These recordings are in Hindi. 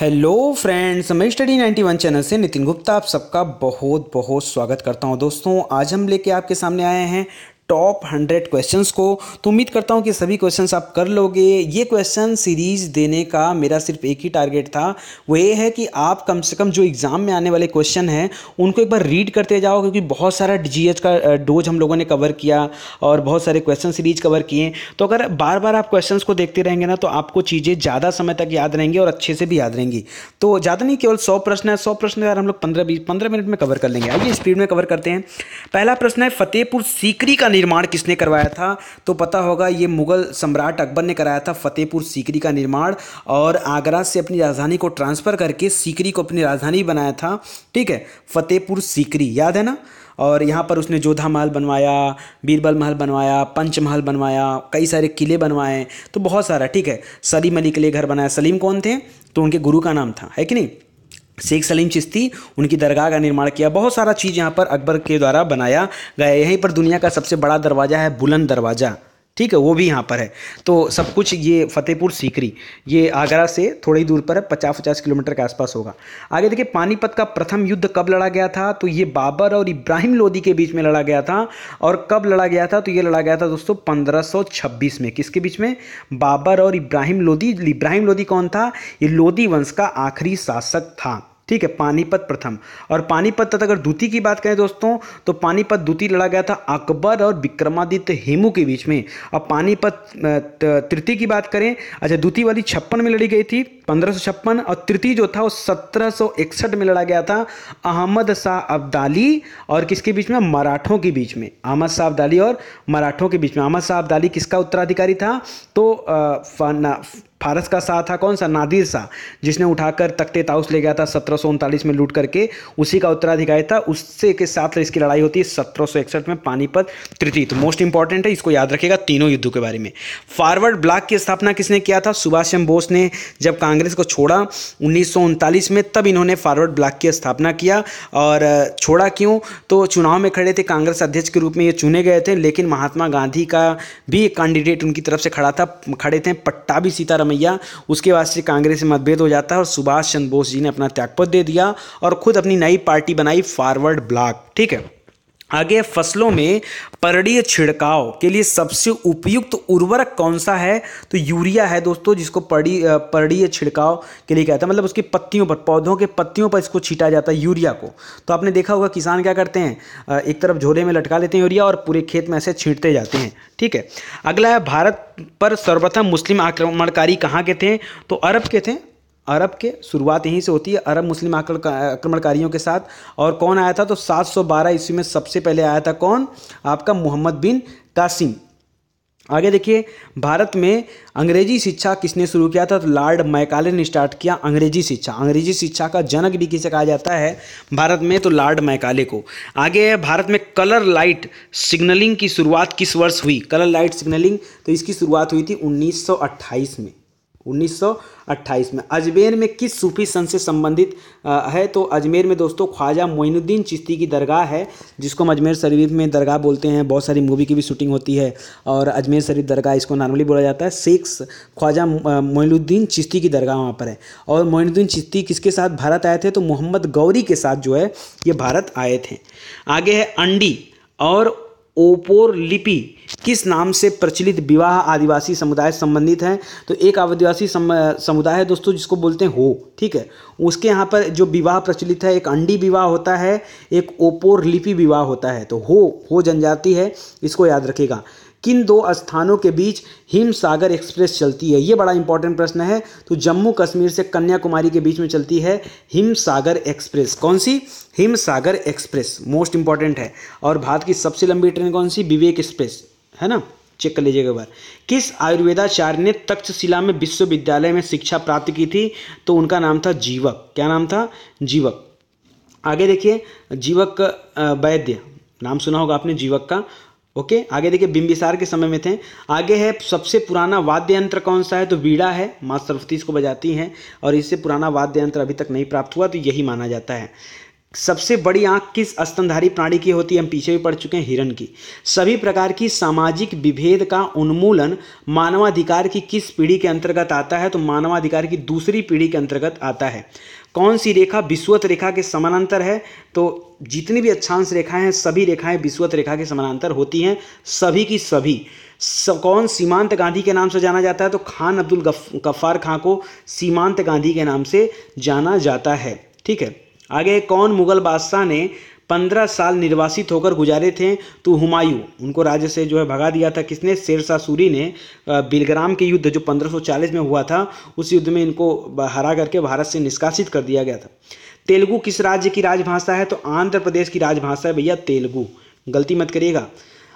हेलो फ्रेंड्स मैं स्टडी 91 चैनल से नितिन गुप्ता, आप सबका बहुत बहुत स्वागत करता हूँ। दोस्तों, आज हम लेके आपके सामने आए हैं टॉप हंड्रेड क्वेश्चंस को। तो उम्मीद करता हूँ कि सभी क्वेश्चंस आप कर लोगे। ये क्वेश्चन सीरीज़ देने का मेरा सिर्फ़ एक ही टारगेट था। वो ये है कि आप कम से कम जो एग्ज़ाम में आने वाले क्वेश्चन हैं, उनको एक बार रीड करते जाओ क्योंकि बहुत सारा जी का डोज हम लोगों ने कवर किया और बहुत सारे क्वेश्चन सीरीज़ कवर किए। तो अगर बार बार आप क्वेश्चन को देखते रहेंगे ना तो आपको चीज़ें ज़्यादा समय तक याद रहेंगी और अच्छे से भी याद रहेंगी। तो ज़्यादा नहीं, केवल सौ प्रश्न है। सौ प्रश्न यार हम लोग पंद्रह बीस, पंद्रह मिनट में कवर कर लेंगे। आइए स्पीड में कवर करते हैं। पहला प्रश्न है, फतेहपुर सीकरी का निर्माण किसने करवाया था? तो पता होगा, ये मुगल सम्राट अकबर ने कराया था फतेहपुर सीकरी का निर्माण और आगरा से अपनी राजधानी को ट्रांसफ़र करके सीकरी को अपनी राजधानी बनाया था। ठीक है? फतेहपुर सीकरी, याद है ना? और यहाँ पर उसने जोधा महल बनवाया, बीरबल महल बनवाया, पंच महल बनवाया, कई सारे किले बनवाए तो बहुत सारा, ठीक है? सलीम अली के लिए घर बनाया। सलीम कौन थे? तो उनके गुरु का नाम था, है कि नहीं? शेख सलीम चिश्ती, उनकी दरगाह का निर्माण किया। बहुत सारा चीज़ यहाँ पर अकबर के द्वारा बनाया गया यहीं पर दुनिया का सबसे बड़ा दरवाज़ा है बुलंद दरवाज़ा। ठीक है, वो भी यहाँ पर है। तो सब कुछ ये फतेहपुर सीकरी, ये आगरा से थोड़ी दूर पर है पचास पचास किलोमीटर के आसपास होगा। आगे देखिए, पानीपत का प्रथम युद्ध कब लड़ा गया था? तो ये बाबर और इब्राहिम लोदी के बीच में लड़ा गया था। और कब लड़ा गया था? तो ये लड़ा गया था दोस्तों 1526 में। किसके बीच में? बाबर और इब्राहिम लोदी। इब्राहिम लोदी कौन था? ये लोदी वंश का आखिरी शासक था। ठीक है, पानीपत प्रथम। और पानीपत तथा अगर द्वितीय की बात करें दोस्तों तो पानीपत द्वितीय लड़ा गया था अकबर और विक्रमादित्य हेमू के बीच में। अब पानीपत तृतीय की बात करें अच्छा द्वितीय वाली छप्पन में लड़ी गई थी, पंद्रह और तृतीय जो था वो सत्रह सौ इकसठ में लड़ा गया था अहमद शाह अब्दाली, और किसके बीच में? मराठों के बीच में। अहमद शाह अब्दाली और मराठों के बीच में। अहमद शाह अब्दाली किसका उत्तराधिकारी था? तो फारस का शाह था कौन सा? नादिर शाह, जिसने उठाकर तख्ते ताउस ले गया था सत्रह में लूट करके। उसी का उत्तराधिकारी था। उससे के साथ इसकी लड़ाई होती है सत्रह में पानीपत तृतीय तो मोस्ट इंपॉर्टेंट है, इसको याद रखेगा तीनों युद्धों के बारे में। फॉरवर्ड ब्लॉक की स्थापना किसने किया था? सुभाष चंद्र बोस ने जब कांग्रेस को छोड़ा उन्नीस सौ उनतालीस में, तब इन्होंने फॉरवर्ड ब्लॉक की स्थापना किया। और छोड़ा क्यों? तो चुनाव में खड़े थे कांग्रेस अध्यक्ष के रूप में ये चुने गए थे, लेकिन महात्मा गांधी का भी कैंडिडेट उनकी तरफ़ से खड़ा था। खड़े थे पट्टाभी सीतारमैया मैया उसके बाद से कांग्रेस से मतभेद हो जाता है और सुभाष चंद्र बोस जी ने अपना त्यागपत्र दे दिया और खुद अपनी नई पार्टी बनाई फॉरवर्ड ब्लॉक। ठीक है? आगे फ़सलों में परड़ीय छिड़काव के लिए सबसे उपयुक्त उर्वरक कौन सा है? तो यूरिया है दोस्तों, जिसको पड़ी परड़ीय छिड़काव के लिए कहता है। मतलब उसकी पत्तियों पर, पौधों के पत्तियों पर इसको छीटा जाता है यूरिया को। तो आपने देखा होगा किसान क्या करते हैं? एक तरफ़ झोले में लटका लेते हैं यूरिया और पूरे खेत में ऐसे छींटते जाते हैं। ठीक है? अगला है, भारत पर सर्वप्रथम मुस्लिम आक्रमणकारी कहाँ के थे? तो अरब के थे। अरब के, शुरुआत यहीं से होती है, अरब मुस्लिम आक्रमणकारियों के साथ। और कौन आया था? तो 712 ईस्वी में सबसे पहले आया था कौन? आपका मोहम्मद बिन कासिम। आगे देखिए, भारत में अंग्रेज़ी शिक्षा किसने शुरू किया था? तो लॉर्ड मैकाले ने स्टार्ट किया अंग्रेज़ी शिक्षा। अंग्रेज़ी शिक्षा का जनक भी किसे कहा जाता है भारत में? तो लॉर्ड मैकाले को। आगे है, भारत में कलर लाइट सिग्नलिंग की शुरुआत किस वर्ष हुई? कलर लाइट सिग्नलिंग तो इसकी शुरुआत हुई थी 1928 में। 1928 में। अजमेर में किस सूफी संत से संबंधित है? तो अजमेर में दोस्तों ख्वाजा मोइनुद्दीन चिश्ती की दरगाह है, जिसको हम अजमेर शरीफ में दरगाह बोलते हैं। बहुत सारी मूवी की भी शूटिंग होती है और अजमेर शरीफ दरगाह इसको नॉर्मली बोला जाता है। शेख ख्वाजा मोइनुद्दीन चिश्ती की दरगाह वहाँ पर है। और मोइनुद्दीन चिश्ती किसके साथ भारत आए थे? तो मोहम्मद गौरी के साथ जो है, ये भारत आए थे। आगे है अंडी और ओपोर लिपि किस नाम से प्रचलित विवाह आदिवासी समुदाय संबंधित है? तो एक आदिवासी समुदाय है दोस्तों, जिसको बोलते हैं हो, ठीक है? उसके यहाँ पर जो विवाह प्रचलित है, एक अंडी विवाह होता है, एक ओपोर लिपि विवाह होता है। तो हो हो जनजाति है, इसको याद रखेगा। किन दो स्थानों के बीच हिम सागर एक्सप्रेस चलती है? ये बड़ा इंपॉर्टेंट प्रश्न है। तो जम्मू कश्मीर से कन्याकुमारी के बीच में चलती है हिम सागर एक्सप्रेस। कौन सी? हिम सागर एक्सप्रेस। मोस्ट इंपॉर्टेंट है। और भारत की सबसे लंबी ट्रेन कौन सी? विवेक एक्सप्रेस। है ना? चेक कर लीजिएगा एक बार। किस आयुर्वेदाचार्य ने तक्षशिला में विश्वविद्यालय में शिक्षा प्राप्त की थी? तो उनका नाम था जीवक। क्या नाम था? जीवक। आगे देखिए। जीवक वैद्य। नाम सुना होगा आपने? जीवक का। ओके? आगे देखिए, बिंबिसार के समय में थे। आगे है, सबसे पुराना वाद्य यंत्र कौन सा है? तो वीड़ा है, माँ सरस्वती इसको बजाती हैं, और इससे पुराना वाद्य यंत्र अभी तक नहीं प्राप्त हुआ तो यही माना जाता है। सबसे बड़ी आँख किस स्तनधारी प्राणी की होती है? हम पीछे भी पढ़ चुके हैं, हिरण की। सभी प्रकार की सामाजिक विभेद का उन्मूलन मानवाधिकार की किस पीढ़ी के अंतर्गत आता है? तो मानवाधिकार की दूसरी पीढ़ी के अंतर्गत आता है। कौन सी रेखा विश्वत रेखा के समानांतर है? तो जितनी भी अक्षांश रेखाएँ हैं, सभी रेखाएँ विश्वत रेखा के समानांतर होती हैं, सभी की सभी। कौन सीमांत गांधी के नाम से जाना जाता है? तो खान अब्दुल गफ्फार खां को सीमांत गांधी के नाम से जाना जाता है। ठीक है? आगे कौन मुगल बादशाह ने पंद्रह साल निर्वासित होकर गुजारे थे तो हुमायूं। उनको राज्य से जो है भगा दिया था किसने? शेरशाह सूरी ने। बिलग्राम के युद्ध जो 1540 में हुआ था, उस युद्ध में इनको हरा करके भारत से निष्कासित कर दिया गया था। तेलुगु किस राज्य की राजभाषा है? तो आंध्र प्रदेश की राजभाषा है भैया तेलुगु। गलती मत करिएगा।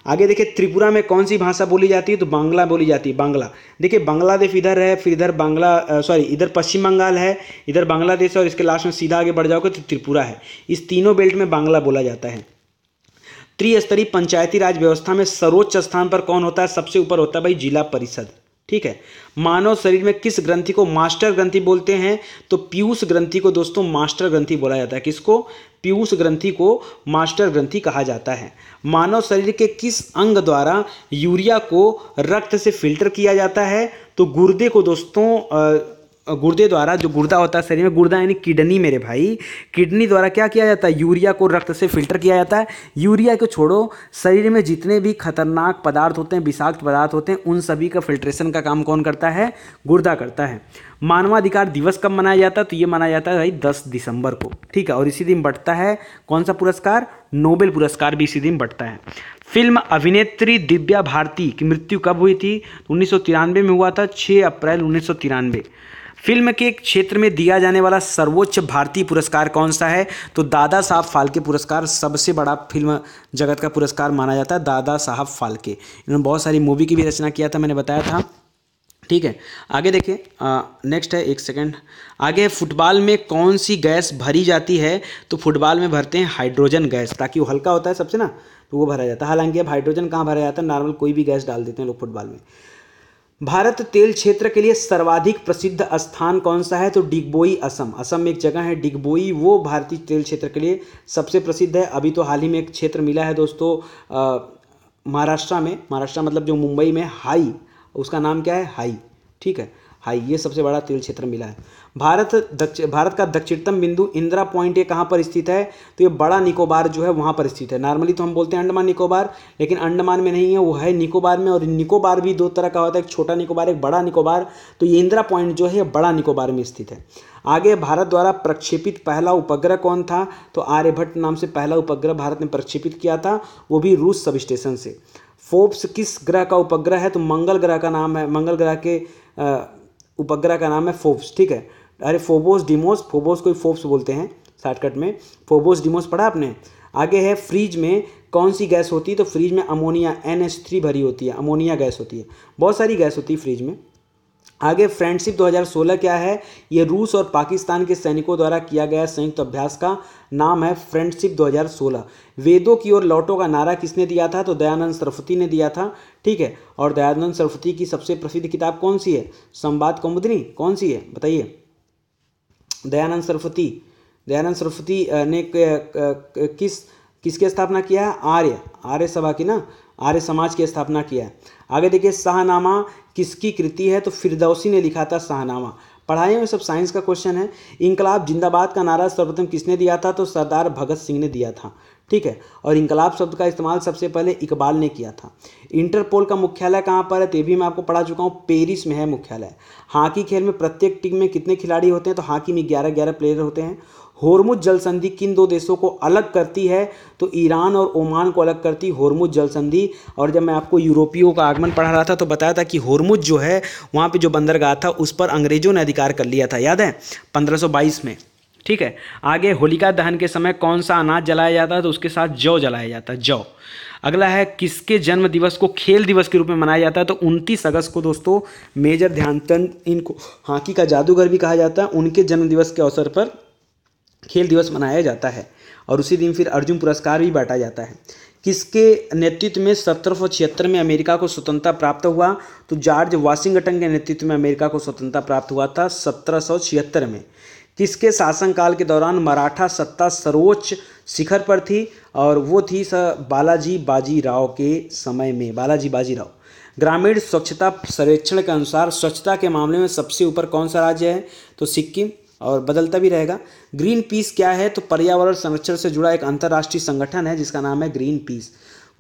आगे देखिए, त्रिपुरा में कौन सी भाषा बोली जाती है? तो बांग्ला बोली जाती है, बांग्ला। देखिए, बांग्लादेश इधर है, फिर इधर बांग्ला सॉरी इधर पश्चिम बंगाल है, इधर बांग्लादेश और इसके लास्ट में सीधा आगे बढ़ जाओगे तो त्रिपुरा है। इस तीनों बेल्ट में बांग्ला बोला जाता है। त्रिस्तरीय पंचायती राज व्यवस्था में सर्वोच्च स्थान पर कौन होता है? सबसे ऊपर होता है भाई जिला परिषद। ठीक है? मानव शरीर में किस ग्रंथि को मास्टर ग्रंथि बोलते हैं? तो पीयूष ग्रंथि को दोस्तों मास्टर ग्रंथि बोला जाता है। किसको? पीयूष ग्रंथि को मास्टर ग्रंथि कहा जाता है। मानव शरीर के किस अंग द्वारा यूरिया को रक्त से फ़िल्टर किया जाता है? तो गुर्दे को दोस्तों गुर्दे द्वारा जो गुर्दा होता है शरीर में, गुर्दा यानी किडनी मेरे भाई। किडनी द्वारा क्या किया जाता है? यूरिया को रक्त से फ़िल्टर किया जाता है। यूरिया को छोड़ो, शरीर में जितने भी खतरनाक पदार्थ होते हैं, विषाक्त पदार्थ होते हैं, उन सभी का फिल्ट्रेशन का काम कौन करता है? गुर्दा करता है। मानवाधिकार दिवस कब मनाया जाता है? तो ये मनाया जाता है भाई दस दिसंबर को, ठीक है? और इसी दिन बढ़ता है कौन सा पुरस्कार? नोबेल पुरस्कार भी इसी दिन बढ़ता है। फ़िल्म अभिनेत्री दिव्या भारती की मृत्यु कब हुई थी? उन्नीस सौ तिरानवे में हुआ था 6 अप्रैल उन्नीस सौ तिरानवे। फ़िल्म के क्षेत्र में दिया जाने वाला सर्वोच्च भारतीय पुरस्कार कौन सा है? तो दादा साहब फाल्के पुरस्कार, सबसे बड़ा फ़िल्म जगत का पुरस्कार माना जाता है दादा साहब फाल्के। इन्होंने बहुत सारी मूवी की भी रचना किया था, मैंने बताया था। ठीक है, आगे देखिए नेक्स्ट है, एक सेकंड आगे, फुटबॉल में कौन सी गैस भरी जाती है? तो फुटबॉल में भरते हैं हाइड्रोजन गैस, ताकि वो हल्का होता है सबसे ना तो वो भरा जाता है। हालाँकि अब हाइड्रोजन कहाँ भरा जाता है? नॉर्मल कोई भी गैस डाल देते हैं लोग फुटबॉल में। भारत तेल क्षेत्र के लिए सर्वाधिक प्रसिद्ध स्थान कौन सा है? तो डिगबोई, असम। असम में एक जगह है डिगबोई। वो भारतीय तेल क्षेत्र के लिए सबसे प्रसिद्ध है। अभी तो हाल ही में एक क्षेत्र मिला है दोस्तों महाराष्ट्र में। महाराष्ट्र मतलब जो मुंबई में, हाई। उसका नाम क्या है? हाई। ठीक है? हाई। ये सबसे बड़ा तेल क्षेत्र मिला है। भारत दक्षिण भारत का दक्षिणतम बिंदु इंदिरा पॉइंट ये कहाँ पर स्थित है? तो ये बड़ा निकोबार जो है वहाँ पर स्थित है। नॉर्मली तो हम बोलते हैं अंडमान निकोबार, लेकिन अंडमान में नहीं है, वो है निकोबार में, और निकोबार भी दो तरह का होता है, एक छोटा निकोबार, एक बड़ा निकोबार। तो ये इंदिरा पॉइंट जो है बड़ा निकोबार में स्थित है। आगे भारत द्वारा प्रक्षेपित पहला उपग्रह कौन था? तो आर्यभट्ट नाम से पहला उपग्रह भारत ने प्रक्षेपित किया था, वो भी रूस सब स्टेशन से। फोर्ब्स किस ग्रह का उपग्रह है? तो मंगल ग्रह का नाम है, मंगल ग्रह के उपग्रह का नाम है फोब्स ठीक है? अरे फोबोस डिमोस, फोबोस को फोब्स बोलते हैं, शॉर्टकट में। फोबोस डिमोस पढ़ा आपने? आगे है, फ्रिज में कौन सी गैस होती है? तो फ्रिज में अमोनिया एन एच थ्री भरी होती है, अमोनिया गैस होती है। बहुत सारी गैस होती है फ्रिज में। आगे, फ्रेंडशिप 2016 क्या है? ये रूस और पाकिस्तान के सैनिकों द्वारा किया गया संयुक्त अभ्यास का नाम है फ्रेंडशिप 2016 वेदों की ओर लौटो का नारा किसने दिया था? तो दयानंद सरस्वती ने दिया था, ठीक है? और दयानंद सरस्वती की सबसे प्रसिद्ध किताब कौन सी है? संवाद कौमुदनी, कौन सी है? बताइए। दयानंद सरस्वती। दयानंद सरस्वती ने किस, किसके स्थापना किया है? आर्य। आर्य सभा की ना? आर्य समाज की स्थापना किया है। आगे देखिए, शाहनामा किसकी कृति है? तो फिरदौसी ने लिखा था शाहनामा। पढ़ाई में सब साइंस का क्वेश्चन है। इंकलाब जिंदाबाद का नारा सर्वप्रथम किसने दिया था? तो सरदार भगत सिंह ने दिया था। ठीक है? और इंकलाब शब्द का इस्तेमाल सबसे पहले इकबाल ने किया था। इंटरपोल का मुख्यालय कहाँ पर है? तो भी मैं आपको पढ़ा चुका हूँ। पेरिस में है मुख्यालय। हॉकी खेल में प्रत्येक टीम में कितने खिलाड़ी होते हैं? तो हॉकी में ग्यारह ग्यारह प्लेयर होते हैं। होरमुज जल संधि किन दो देशों को अलग करती है? तो ईरान और ओमान को अलग करती होरमुज जल संधि और जब मैं आपको यूरोपियों का आगमन पढ़ा रहा था तो बताया था कि होरमुज जो है, वहाँ पे जो बंदरगाह था, उस पर अंग्रेज़ों ने अधिकार कर लिया था। याद है? 1522 में। ठीक है? आगे, होलिका दहन के समय कौन सा अनाज जलाया जाता है तो उसके साथ जौ जलाया जाता है। जौ। अगला है, किसके जन्म दिवस को खेल दिवस के रूप में मनाया जाता है? तो उनतीस अगस्त को, दोस्तों, मेजर ध्यानचंद, इनको, हॉकी का जादूगर भी कहा जाता है। उनके जन्म दिवस के अवसर पर खेल दिवस मनाया जाता है और उसी दिन फिर अर्जुन पुरस्कार भी बांटा जाता है। किसके नेतृत्व में सत्रह छिहत्तर में अमेरिका को स्वतंत्रता प्राप्त हुआ? तो जॉर्ज वाशिंगटन के नेतृत्व में अमेरिका को स्वतंत्रता प्राप्त हुआ था सत्रह छिहत्तर में। किसके शासनकाल के दौरान मराठा सत्ता सर्वोच्च शिखर पर थी और वो थी सर बालाजी बाजीराव के समय में, बालाजी बाजीराव ग्रामीण स्वच्छता सर्वेक्षण के अनुसार स्वच्छता के मामले में सबसे ऊपर कौन सा राज्य है? तो सिक्किम और बदलता भी रहेगा। ग्रीन पीस क्या है? तो पर्यावरण संरक्षण से जुड़ा एक अंतर्राष्ट्रीय संगठन है, जिसका नाम है ग्रीन पीस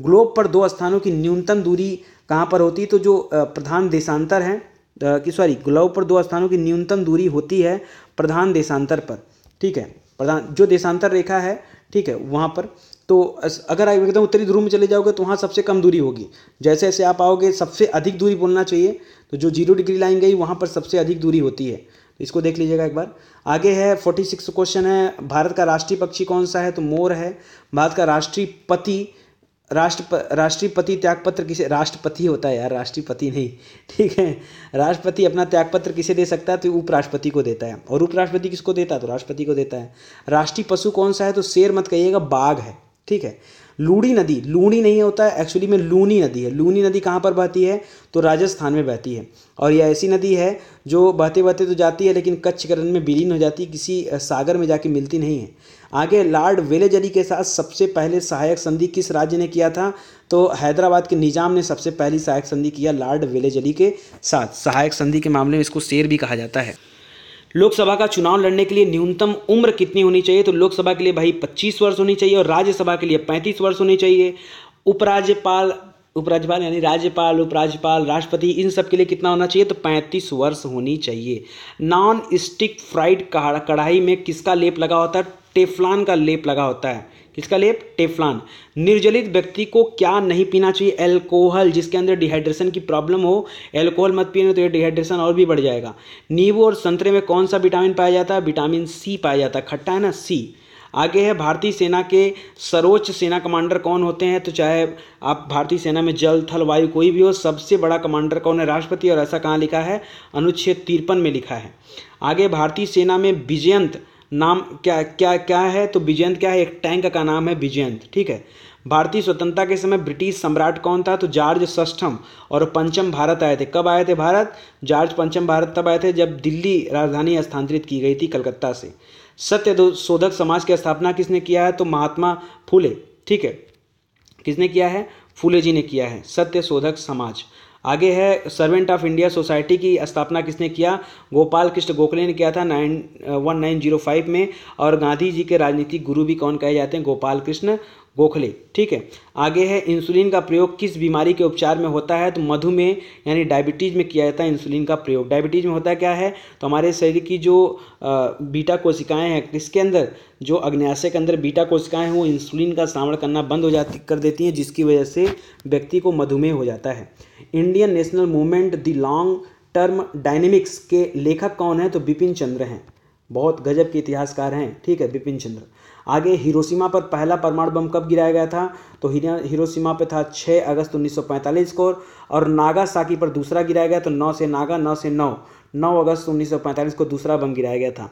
ग्लोब पर दो स्थानों की न्यूनतम दूरी कहाँ पर होती? है तो जो प्रधान देशांतर हैं कि सॉरी, ग्लोब पर दो स्थानों की न्यूनतम दूरी होती है प्रधान देशांतर पर। ठीक है? प्रधान, जो देशांतर रेखा है, ठीक है, वहाँ पर। तो अगर आप एकदम उत्तरी ध्रुव में चले जाओगे तो वहाँ सबसे कम दूरी होगी। जैसे जैसे आप आओगे, सबसे अधिक दूरी बोलना चाहिए। तो जो ज़ीरो डिग्री लाइन गई, वहाँ पर सबसे अधिक दूरी होती है। इसको देख लीजिएगा एक बार। आगे है फोर्टी सिक्स क्वेश्चन है, भारत का राष्ट्रीय पक्षी कौन सा है? तो मोर है। भारत का राष्ट्रीय पति राष्ट्र राष्ट्रपति त्यागपत्र किसे, राष्ट्रपति होता है यार राष्ट्रपति नहीं। ठीक है। राष्ट्रपति अपना त्यागपत्र किसे दे सकता है? तो उपराष्ट्रपति को देता है। और उपराष्ट्रपति किसको देता है? तो राष्ट्रपति को देता है। राष्ट्रीय पशु कौन सा है? तो शेर मत कहिएगा, बाघ है। ठीक है। लूड़ी नदी, लूणी नहीं होता है एक्चुअली में लूनी नदी है। लूनी नदी कहाँ पर बहती है? तो राजस्थान में बहती है। और यह ऐसी नदी है जो बहते बहते तो जाती है, लेकिन कच्छकरण में विलीन हो जाती है, किसी सागर में जाके मिलती नहीं है। आगे लॉर्ड वेलेजरी के साथ सबसे पहले सहायक संधि किस राज्य ने किया था? तो हैदराबाद के निज़ाम ने सबसे पहली सहायक संधि किया लॉर्ड वेलेजरी के साथ। सहायक संधि के मामले में इसको शेर भी कहा जाता है। लोकसभा का चुनाव लड़ने के लिए न्यूनतम उम्र कितनी होनी चाहिए? तो लोकसभा के लिए भाई 25 वर्ष होनी चाहिए और राज्यसभा के लिए 35 वर्ष होनी चाहिए। उपराज्यपाल उपराज्यपाल यानी राज्यपाल, उपराज्यपाल, राष्ट्रपति, इन सब के लिए कितना होना चाहिए? तो 35 वर्ष होनी चाहिए। नॉन स्टिक फ्राइड कढ़ाई में किसका लेप लगा होता है? टेफलान का लेप लगा होता है। किसका लेप टेफ्लान। निर्जलित व्यक्ति को क्या नहीं पीना चाहिए? एल्कोहल, जिसके अंदर डिहाइड्रेशन की प्रॉब्लम हो। एल्कोहल मत पीने तो ये डिहाइड्रेशन और भी बढ़ जाएगा। नींबू और संतरे में कौन सा विटामिन पाया जाता है? विटामिन सी पाया जाता है। खट्टा है ना? सी आगे है भारतीय सेना के सर्वोच्च सेना कमांडर कौन होते हैं? तो चाहे आप भारतीय सेना में जल, थल, वायु कोई भी हो, सबसे बड़ा कमांडर कौन है? राष्ट्रपति और ऐसा कहाँ लिखा है? अनुच्छेद तिरपन में लिखा है। आगे भारतीय सेना में विजयंत नाम क्या क्या क्या है? तो विजयंत क्या है? एक टैंक का नाम है विजयंत, ठीक है? भारतीय स्वतंत्रता के समय ब्रिटिश सम्राट कौन था? तो जॉर्ज षष्ठम और पंचम भारत आए थे। कब आए थे भारत? जॉर्ज पंचम भारत तब आए थे जब दिल्ली राजधानी स्थानांतरित की गई थी कलकत्ता से। सत्य शोधक समाज की स्थापना किसने किया है? तो महात्मा फूले, ठीक है? किसने किया है? फूले जी ने किया है। सत्य शोधक समाज। आगे है सर्वेंट ऑफ़ इंडिया सोसाइटी की स्थापना किसने किया? गोपाल कृष्ण गोखले ने किया था nine one nine zero five में। और गांधी जी के राजनीतिक गुरु भी कौन कहे जाते हैं? गोपाल कृष्ण। गोखले, ठीक है? आगे है इंसुलिन का प्रयोग किस बीमारी के उपचार में होता है? तो मधुमेह यानी डायबिटीज़ में किया जाता है इंसुलिन का प्रयोग। डायबिटीज़ में होता क्या है? तो हमारे शरीर की जो बीटा कोशिकाएँ हैं, किसके अंदर? जो अग्न्याशय के अंदर बीटा कोशिकाएँ हैं वो इंसुलिन का श्रावण करना बंद हो जाती, कर देती हैं, जिसकी वजह से व्यक्ति को मधुमेह हो जाता है। Indian national movement the long term dynamics के लेखक कौन है? तो बिपिन चंद्र हैं। बहुत गजब के इतिहासकार हैं, ठीक है, बिपिन चंद्र। आगे हिरोशिमा पर पहला परमाणु बम कब गिराया गया था? तो हिरोशिमा पे था 6 अगस्त 1945 को और नागासाकी पर दूसरा गिराया गया तो 9 से नागा 9 से 9 9 अगस्त 1945 को दूसरा बम गिराया गया था।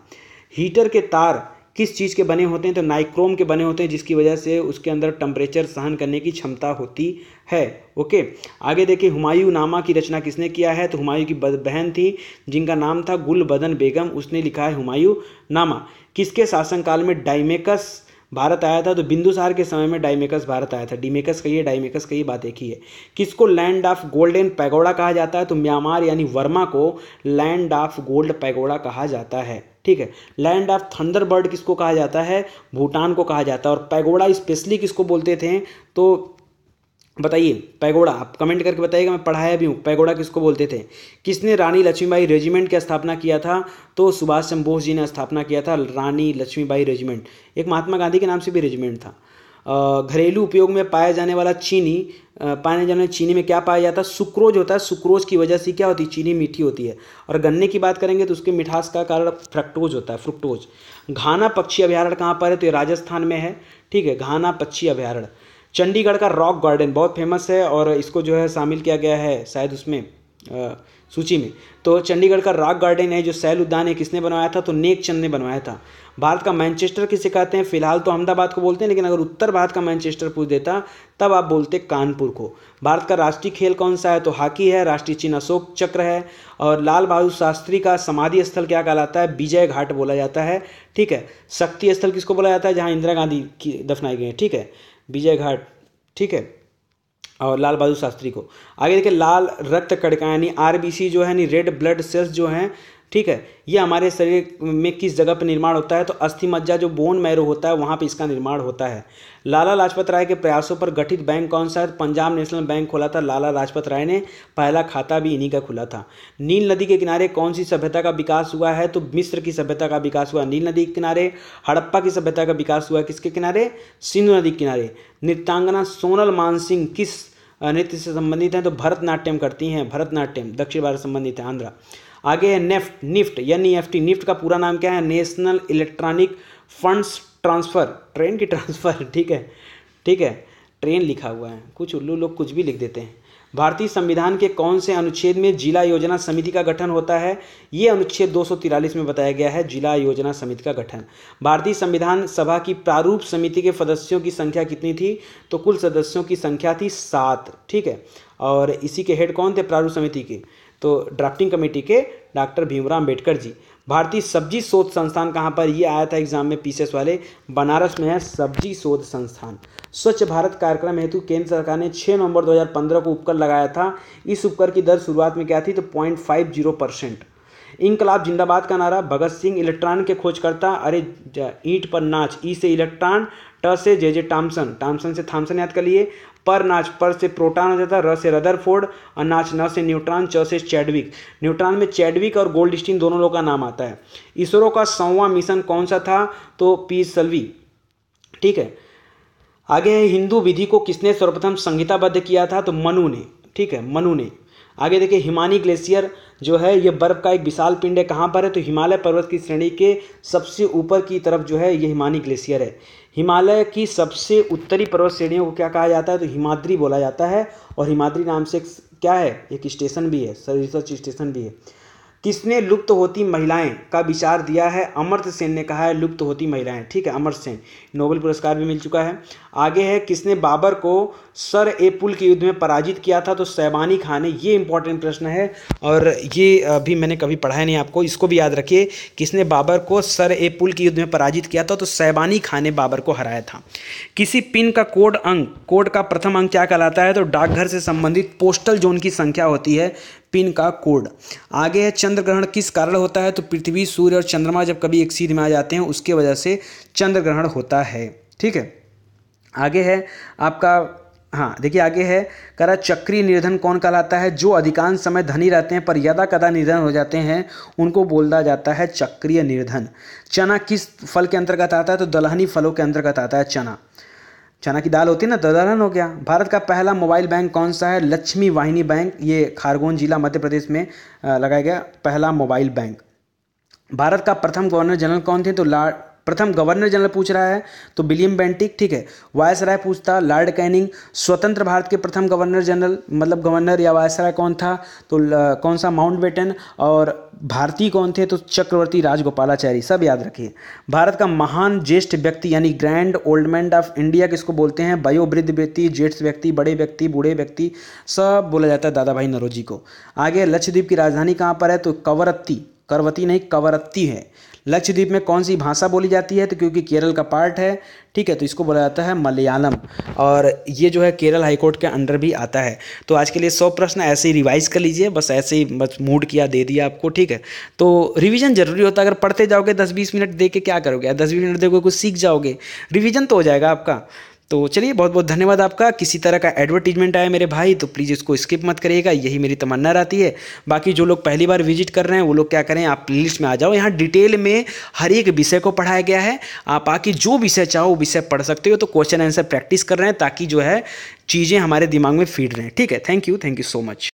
हीटर के तार किस चीज़ के बने होते हैं? तो नाइक्रोम के बने होते हैं, जिसकी वजह से उसके अंदर टम्परेचर सहन करने की क्षमता होती है। ओके आगे देखिए, हुमायूं नामा की रचना किसने किया है? तो हुमायूं की बहन थी, जिनका नाम था गुल बदन बेगम। उसने लिखा है हुमायूं नामा। किसके शासनकाल में डाइमेकस भारत आया था? तो बिंदुसार के समय में डाइमेकस भारत आया था। डीमेकस कहिए, डाइमेकस कहिए, बात एक ही है। किसको लैंड ऑफ़ गोल्डन पैगोड़ा कहा जाता है? तो म्यांमार यानी वर्मा को लैंड ऑफ़ गोल्ड पैगोड़ा कहा जाता है। ठीक है? लैंड ऑफ़ थंडर थंडरबर्ड किसको कहा जाता है? भूटान को कहा जाता है। और पैगोड़ा स्पेशली किसको बोलते थे? तो बताइए, पैगोड़ा, आप कमेंट करके बताइएगा, मैं पढ़ाया भी हूँ। पैगोड़ा किसको बोलते थे? किसने रानी लक्ष्मीबाई रेजिमेंट की स्थापना किया था? तो सुभाष चंद्र बोस जी ने स्थापना किया था रानी लक्ष्मीबाई रेजिमेंट एक महात्मा गांधी के नाम से भी रेजिमेंट था। घरेलू उपयोग में पाया जाने वाला चीनी पाए जाने चीनी में क्या पाया जाता है? सुक्रोज होता है। सुक्रोज की वजह से क्या होती है? चीनी मीठी होती है। और गन्ने की बात करेंगे तो उसके मिठास का कारण फ्रक्टोज होता है फ्रुक्टोज घाना पक्षी अभ्यारण्य कहाँ पर है? तो ये राजस्थान में है। ठीक है, घाना पक्षी अभ्यारण्य। चंडीगढ़ का रॉक गार्डन बहुत फ़ेमस है और इसको जो है शामिल किया गया है शायद उसमें। सूची में। तो चंडीगढ़ का रॉक गार्डन है, जो सैल उद्यान है, किसने बनवाया था? तो नेक चंद ने बनवाया था। भारत का मैनचेस्टर किसे कहते हैं? फ़िलहाल तो अहमदाबाद को बोलते हैं, लेकिन अगर उत्तर भारत का मैनचेस्टर पूछ देता, तब आप बोलते कानपुर को। भारत का राष्ट्रीय खेल कौन सा है? तो हॉकी है, राष्ट्रीय चिन्ह अशोक चक्र है, और लाल बहादुर शास्त्री का समाधि स्थल क्या कहलाता है? विजय घाट बोला जाता है। ठीक है, शक्ति स्थल किसको बोला जाता है? जहाँ इंदिरा गांधी की दफनाई गई है। ठीक है, विजय घाट। ठीक है और लाल बहादुर शास्त्री को। आगे देखिए, लाल रक्त कड़का यानी आरबीसी जो है, यानी रेड ब्लड सेल्स जो हैं ठीक है? ये हमारे शरीर में किस जगह पर निर्माण होता है? तो अस्थि मज्जा जो बोन मैरो होता है, वहाँ पे इसका निर्माण होता है। लाला लाजपत राय के प्रयासों पर गठित बैंक कौन सा है? पंजाब नेशनल बैंक खोला था। लाला लाजपत राय ने पहला खाता भी इन्हीं का खुला था। नील नदी के किनारे कौन सी सभ्यता का विकास हुआ है? तो मिस्र की सभ्यता का विकास हुआ नील नदी के किनारे, हड़प्पा की सभ्यता का विकास हुआ किसके किनारे? सिंधु नदी के किनारे। नृत्यांगना सोनल मानसिंह किस नृत्य से संबंधित हैं? तो भरतनाट्यम करती हैं। भरतनाट्यम, दक्षिण भारत संबंधित है, आंध्रा। आगे है नेफ्ट, निफ्ट, यानी एफ़ टी, निफ्ट का पूरा नाम क्या है? National electronic funds transfer. Train की ट्रांसफ़र, ठीक है? ठीक है? ट्रेन लिखा हुआ है। कुछ उल्लू लोग कुछ भी लिख देते हैं। भारतीय संविधान के कौन से अनुच्छेद में जिला योजना समिति का गठन होता है? ये अनुच्छेद दो में बताया गया है, जिला योजना समिति का गठन। भारतीय संविधान सभा की प्रारूप समिति के सदस्यों की संख्या कितनी थी? तो कुल सदस्यों की संख्या थी सात, ठीक है? और इसी के हेड कौन थे? प्रारूप समिति के। तो ड्राफ्टिंग कमेटी के डॉक्टर भीमराव अंबेडकर जी। भारतीय सब्ज़ी शोध संस्थान कहाँ पर? ये आया था एग्ज़ाम में पीसेस वाले। बनारस में है सब्ज़ी शोध संस्थान। स्वच्छ भारत कार्यक्रम हेतु केंद्र सरकार ने 6 नवंबर 2015 को उपकर लगाया था। इस उपकर की दर शुरुआत में क्या थी? तो पॉइंट फाइव ज़ीरो परसेंट इनकलाब जिंदाबाद का नारा। भगत सिंह इलेक्ट्रॉन के खोजकर्ता। अरे ईंट पर नाच। ई से इलेक्ट्रॉन, ट से जे जे टॉमसन टॉमसन से थॉमसन याद कर लिए। पर नाच पर से प्रोटॉन हो जाता है, र से रदरफोर्ड और नाच न से न्यूट्रॉन, च से चैडविक। न्यूट्रॉन में चैडविक और गोल्ड स्टीन दोनों लोगों का नाम आता है। इसरो का सौवा मिशन कौन सा था? तो पी सल्वी। ठीक है? आगे है, हिंदू विधि को किसने सर्वप्रथम संहिताबद्ध किया था? तो मनु ने। ठीक है? मनु ने। आगे देखिए, हिमानी ग्लेशियर जो है, ये बर्फ़ का एक विशाल पिंड है। कहाँ पर है? तो हिमालय पर्वत की श्रेणी के सबसे ऊपर की तरफ़ जो है, ये हिमानी ग्लेशियर है। हिमालय की सबसे उत्तरी पर्वत श्रेणियों को क्या कहा जाता है? तो हिमाद्री बोला जाता है और हिमाद्री नाम से क्या है? एक स्टेशन भी है, रिसर्च स्टेशन भी है। किसने लुप्त होती महिलाएँ? का विचार दिया है अमर्त्य सेन ने कहा है लुप्त होती महिलाएँ। ठीक है, अमर्त्य सेन, नोबेल पुरस्कार भी मिल चुका है। आगे है, किसने बाबर को सर ए पुल के युद्ध में पराजित किया था? तो सैबानी खान ने, ये इंपॉर्टेंट प्रश्न है और ये भी मैंने कभी पढ़ा नहीं आपको, इसको भी याद रखिए, किसने बाबर को सर ए पुल के युद्ध में पराजित किया था? तो सैबानी खान ने बाबर को हराया था। किसी पिन का कोड अंक, कोड का प्रथम अंक क्या कहलाता है? तो डाकघर से संबंधित पोस्टल जोन की संख्या होती है पिन का कोड। आगे है, चंद्र ग्रहण किस कारण होता है? तो पृथ्वी, सूर्य और चंद्रमा जब कभी एक सीध में आ जाते हैं, उसके वजह से चंद्र ग्रहण होता है। ठीक है? आगे है, आपका हाँ देखिए आगे है, करा चक्रीय निर्धन कौन कहलाता है? जो अधिकांश समय धनी रहते हैं, पर यदा कदा निर्धन हो जाते हैं, उनको बोला जाता है चक्रीय निर्धन। चना किस फल के अंतर्गत आता है? तो दलहनी फलों के अंतर्गत आता है चना। चना की दाल होती है ना तो दलहन हो गया। भारत का पहला मोबाइल बैंक कौन सा है? लक्ष्मी वाहिनी बैंक। ये खारगोन जिला मध्य प्रदेश में लगाया गया पहला मोबाइल बैंक। भारत का प्रथम गवर्नर जनरल कौन थे? तो लॉर्ड प्रथम गवर्नर जनरल पूछ रहा है तो विलियम बेंटिक, ठीक है वायस राय पूछता, लॉर्ड कैनिंग, स्वतंत्र भारत के प्रथम गवर्नर जनरल मतलब गवर्नर या वायस राय कौन था तो कौन सा, माउंट बेटन, और भारतीय कौन थे तो चक्रवर्ती राजगोपालाचारी, सब याद रखिए। भारत का महान ज्येष्ठ व्यक्ति, यानी grand old man of India किसको बोलते हैं वयोवृद्ध व्यक्ति, ज्येष्ठ व्यक्ति, बड़े व्यक्ति, बूढ़े व्यक्ति, सब बोला जाता है दादा भाई नरोजी को। आगे, लक्षद्वीप की राजधानी कहाँ पर है तो कवरत्ती, करवती नहीं, कवरत्ती है। लक्षद्वीप में कौन सी भाषा बोली जाती है? तो क्योंकि केरल का पार्ट है, ठीक है तो इसको बोला जाता है मलयालम। और ये जो है, केरल हाईकोर्ट के अंडर भी आता है। तो आज के लिए सौ प्रश्न ऐसे ही रिवाइज कर लीजिए, बस ऐसे ही बस मूड किया, दे दिया आपको, ठीक है। तो रिवीजन ज़रूरी होता है, अगर पढ़ते जाओगे दस बीस मिनट दे के क्या करोगे? दस बीस मिनट देखोगे कुछ सीख जाओगे, रिविजन तो हो जाएगा आपका। तो चलिए बहुत बहुत धन्यवाद आपका। किसी तरह का एडवर्टीजमेंट आया मेरे भाई तो प्लीज़ इसको स्किप मत करिएगा, यही मेरी तमन्ना रहती है। बाकी जो लोग पहली बार विज़िट कर रहे हैं, वो लोग क्या करें, आप लिस्ट में आ जाओ। यहाँ डिटेल में हर एक विषय को पढ़ाया गया है। आप आके जो विषय चाहो, वो विषय पढ़ सकते हो। तो क्वेश्चन आंसर प्रैक्टिस कर रहे हैं, ताकि जो है, चीज़ें हमारे दिमाग में फ़ीड रहें। ठीक है thank you thank you so much